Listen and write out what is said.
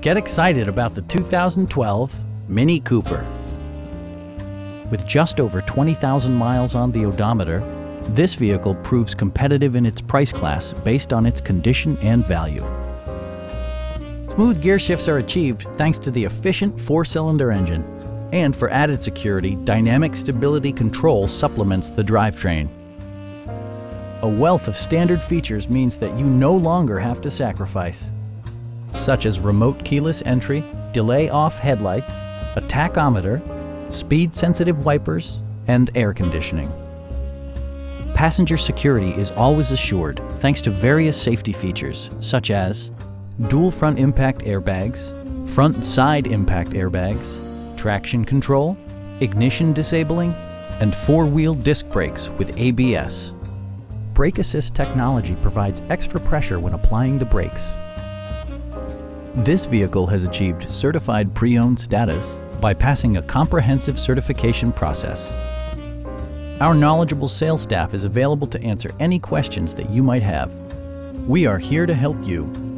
Get excited about the 2012 Mini Cooper. With just over 20,000 miles on the odometer, this vehicle proves competitive in its price class based on its condition and value. Smooth gear shifts are achieved thanks to the efficient four-cylinder engine. And for added security, Dynamic Stability Control supplements the drivetrain. A wealth of standard features means that you no longer have to sacrifice, such as remote keyless entry, delay off headlights, a tachometer, speed-sensitive wipers, and air conditioning. Passenger security is always assured thanks to various safety features such as dual front impact airbags, front and side impact airbags, traction control, ignition disabling, and four-wheel disc brakes with ABS. Brake Assist technology provides extra pressure when applying the brakes. This vehicle has achieved certified pre-owned status by passing a comprehensive certification process. Our knowledgeable sales staff is available to answer any questions that you might have. We are here to help you